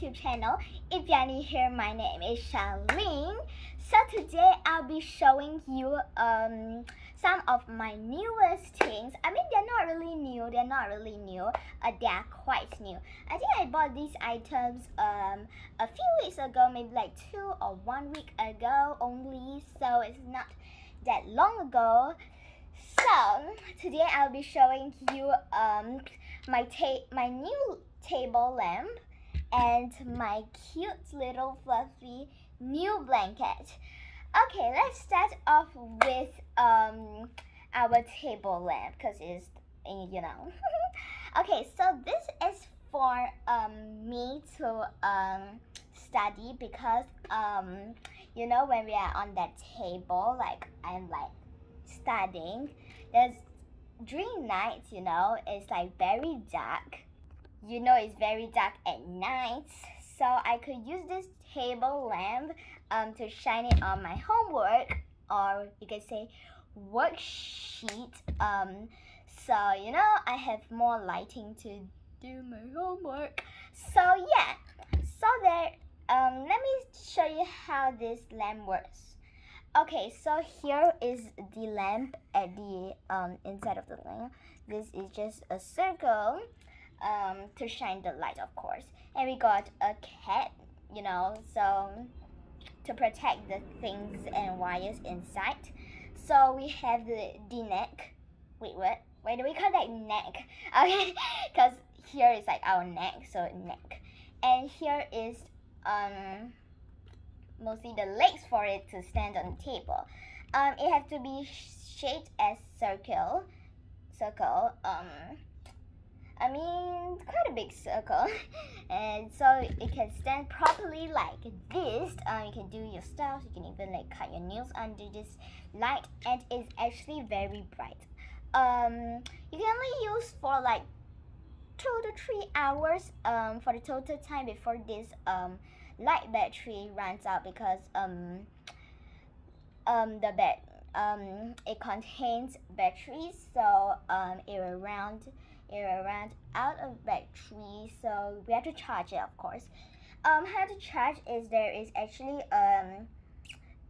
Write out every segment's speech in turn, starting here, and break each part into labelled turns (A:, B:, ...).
A: YouTube channel. If you're new here, my name is Charlene. So today I'll be showing you um some of my newest things. I mean they're not really new, they're not really new. Uh, they are quite new. I think I bought these items um a few weeks ago, maybe like two or one week ago only. So it's not that long ago. So today I'll be showing you um my ta- my new table lamp and my cute little fluffy new blanket. Okay, let's start off with um our table lamp because it's you know. okay, so this is for um me to um study because um you know when we are on that table like I'm like studying there's during night you know it's like very dark you know it's very dark at night. So I could use this table lamp um, to shine it on my homework or you could say worksheet um, so you know I have more lighting to do my homework. So yeah so there um, let me show you how this lamp works. Okay, so here is the lamp at the um, inside of the lamp. This is just a circle um, to shine the light, of course. And we got a cat, you know, so to protect the things and wires inside. So we have the, the neck. Wait, what? Why do we call that neck? Okay, because here is like our neck, so neck. And here is um mostly the legs for it to stand on the table. Um, it has to be shaped as circle, circle. Um, I mean quite a big circle, and so it can stand properly like this. Um, you can do your stuff. You can even like cut your nails under this light, and it's actually very bright. Um, you can only use for like two to three hours. Um, for the total time before this um light battery runs out because um um the bat um it contains batteries so um it will run it run out of battery so we have to charge it of course. Um how to charge is there is actually um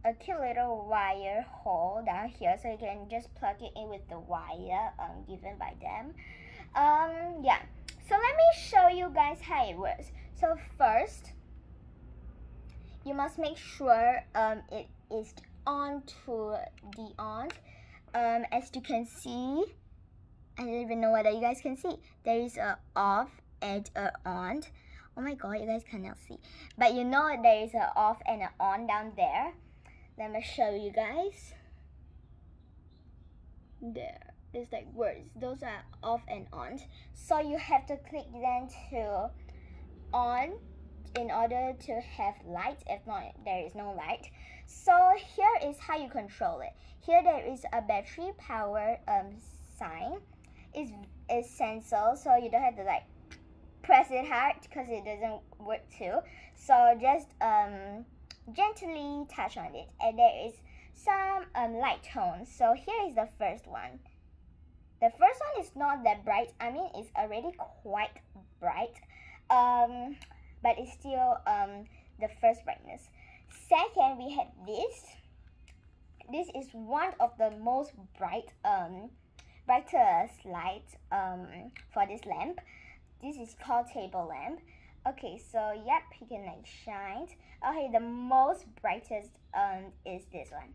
A: a cute little wire hole down here so you can just plug it in with the wire um given by them. Um yeah. So let me show you guys how it works. So first you must make sure um, it is on to the on um, as you can see I don't even know whether you guys can see. There is a off and a on. Oh my god you guys cannot see. But you know there is a off and an on down there. Let me show you guys. There. There's like words. Those are off and on. So you have to click then to on in order to have light. If not there is no light. So here is how you control it. Here there is a battery power um sign is is so you don't have to like press it hard because it doesn't work too. So just um gently touch on it. And there is some um light tones. So here is the first one. The first one is not that bright. I mean it's already quite bright um but it's still um, the first brightness. Second, we have this. This is one of the most bright, um, brightest light um, for this lamp. This is called table lamp. Okay, so yep, you can like shine. Okay, the most brightest um is this one.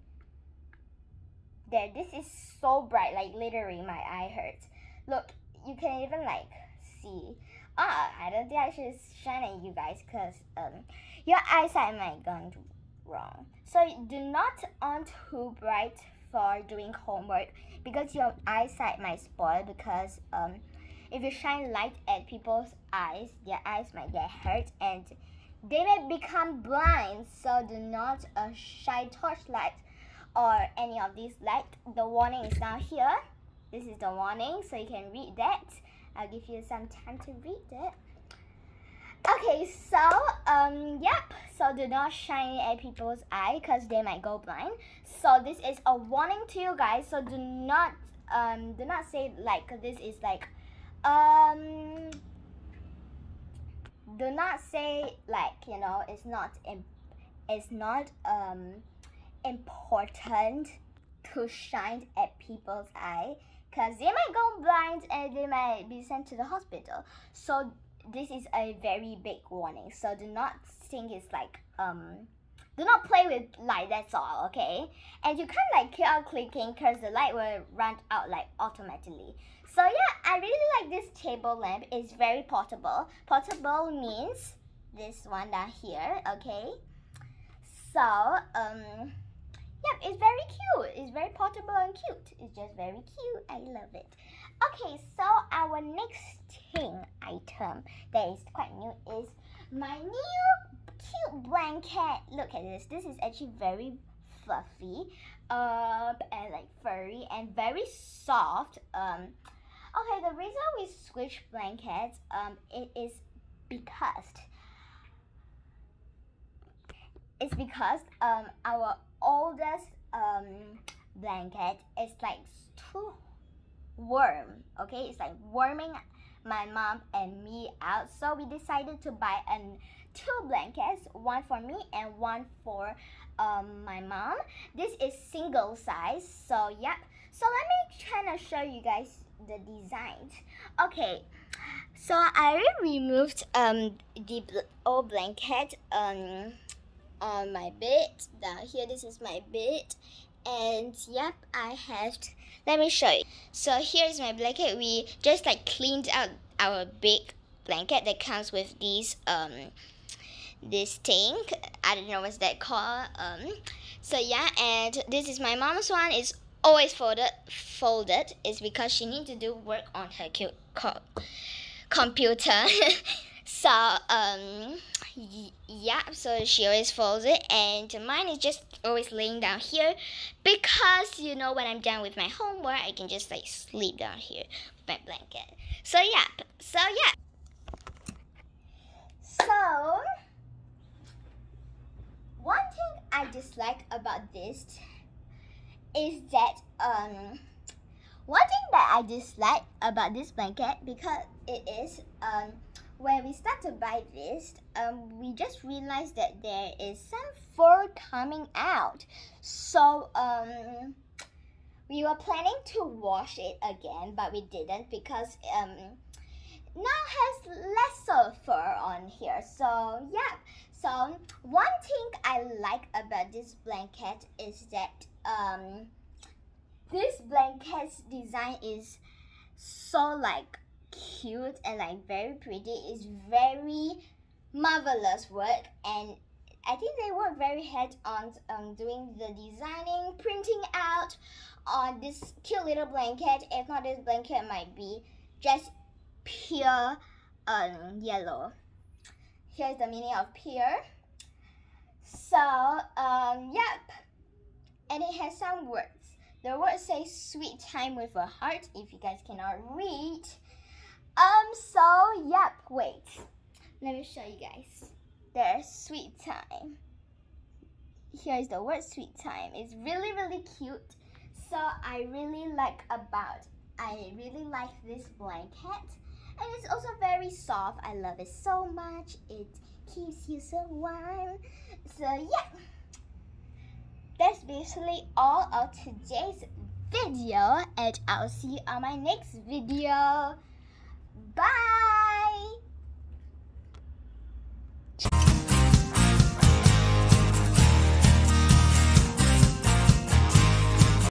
A: There, this is so bright, like literally my eye hurts. Look, you can even like see ah, I don't think I should shine at you guys because um, your eyesight might gone wrong. So do not on too bright for doing homework because your eyesight might spoil because um, if you shine light at people's eyes, their eyes might get hurt and they may become blind. So do not uh, shine torchlight or any of these light. The warning is down here. This is the warning, so you can read that. I'll give you some time to read it. Okay, so, um, yep, so do not shine at people's eye because they might go blind. So this is a warning to you guys, so do not, um, do not say like this is like, um, do not say like you know it's not it's not um important to shine at people's eye because they might go blind and they might be sent to the hospital so this is a very big warning so do not think it's like um do not play with light that's all okay? And you can't like keep on clicking because the light will run out like automatically. So yeah i really like this table lamp. It's very portable. Portable means this one down here okay? So um yep it's very cute. It's very portable and cute. It's just very cute. I love it okay so our next thing item that is quite new is my new cute blanket. Look at this. This is actually very fluffy um, and like furry and very soft. Um, okay, the reason we switch blankets um, it is because it's because um, our oldest um, blanket is like too warm. Okay, it's like warming my mom and me out. So we decided to buy an two blankets, one for me and one for um, my mom. This is single size, so yep. So let me try to show you guys the design. Okay, so I removed um the old blanket um on my bed down here. This is my bed, and yep, I have. let me show you. So here's my blanket. We just like cleaned out our big blanket that comes with these um this thing i don't know what's that called um so yeah and this is my mom's one it's always folded folded it's because she needs to do work on her co computer so um yeah so she always folds it and mine is just always laying down here because you know when i'm done with my homework i can just like sleep down here with my blanket. So yeah so yeah. So one thing I dislike about this is that um one thing that I dislike about this blanket because it is um when we start to buy this um we just realized that there is some fur coming out. So um we were planning to wash it again but we didn't because um now has lesser fur on here. So yeah. So one thing I like about this blanket is that um, this blanket's design is so like cute and like very pretty. It's very marvelous work and I think they work very hard on um, doing the designing, printing out on this cute little blanket. If not, this blanket might be just pure um, yellow here's the meaning of pure. So, um, yep. And it has some words. The word says sweet time with a heart, if you guys cannot read. Um, so, yep, wait. Let me show you guys. There's sweet time. Here's the word sweet time. It's really, really cute. So, I really like about, I really like this blanket and it's also very soft. I love it so much. It keeps you so warm. So yeah, that's basically all of today's video and I'll see you on my next video. Bye!